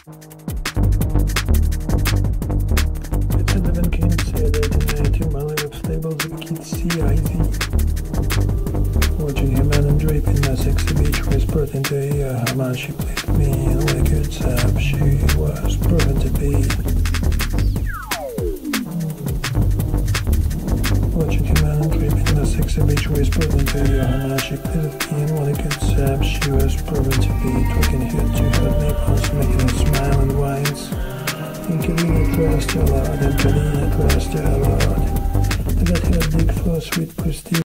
It's 11 kids here that in my lips labels the kids CIZ. Watching him and draping a sexy beach whispered into her ear how much she pleased me and a good sap she was proven to be. Watching him and draping a sexy beach whispered into her ear how much she pleased me and a good sap she was proven to be. Talking here Thinking Lena trust her a lot and Polina trust her a lot. I got her for sweet prestige.